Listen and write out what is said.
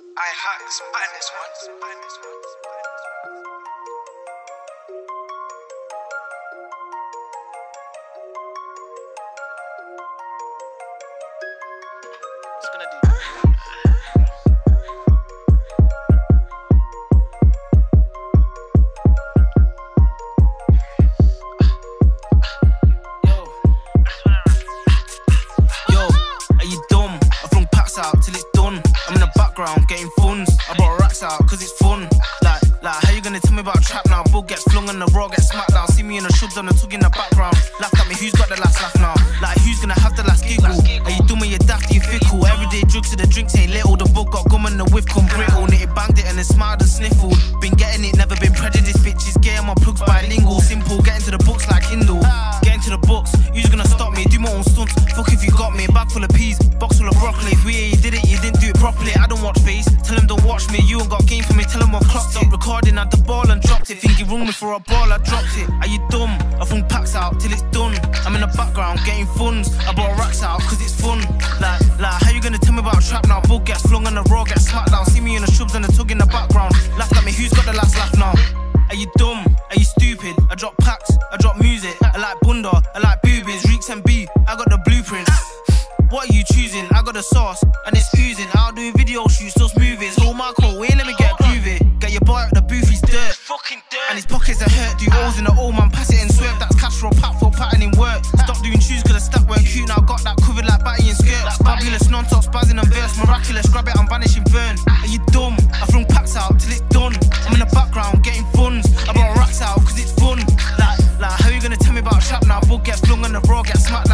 I had this madness one. I brought racks out cause it's fun. Like, like, how you gonna tell me about trap now? Bull gets flung on the raw, gets smacked down. See me in the shubs on the tug in the background. Laugh at me, who's got the last laugh now? Like, who's gonna have the last giggle? Are you dumb or you daft? You fickle? Everyday drugs to the drinks ain't little. The book got gum and the whiff come brittle. Nitty banged it and then smiled and sniffled. Been getting it, never been prejudiced. Bitches gay my plugs bilingual. Simple, getting to the books like Kindle. Getting to the books, who's gonna stop me? Do my own stunts. Fuck if you got me. Bag full of peas, box full of broccoli. If we you did it, you didn't do properly, I don't watch face. Tell him to watch me, you ain't got game for me, tell them I clocked up. Recording at the ball and dropped it. Think he rung me for a ball, I dropped it. Are you dumb? I run packs out till it's done. I'm in the background getting funds. I bought racks out cause it's fun. Like, like, how you gonna tell me about trap now? Bull gets flung and the raw gets smacked down. See me in the shrubs and the tug in the background. you choosing. I got the sauce and it's oozing. I'll do video shoots, those movies. All my call, wait, let me get groovy. Get your boy at the booth, he's dirt. Fucking dirt. And his pockets are hurt. Do O's in the old man, pass it and swerve. That's cash for a pack for patterning work. Stop doing shoes, cause the stack weren't cute. Now I got that covered like batty and skirts. Fabulous, non top, spazzing and verse. Miraculous, grab it, I'm vanishing burn. Are you dumb? I throw packs out till it's done. I'm in the background getting funds. I brought racks out cause it's fun. Like, like, how you gonna tell me about trap now? Bull gets flung and the raw gets smacked.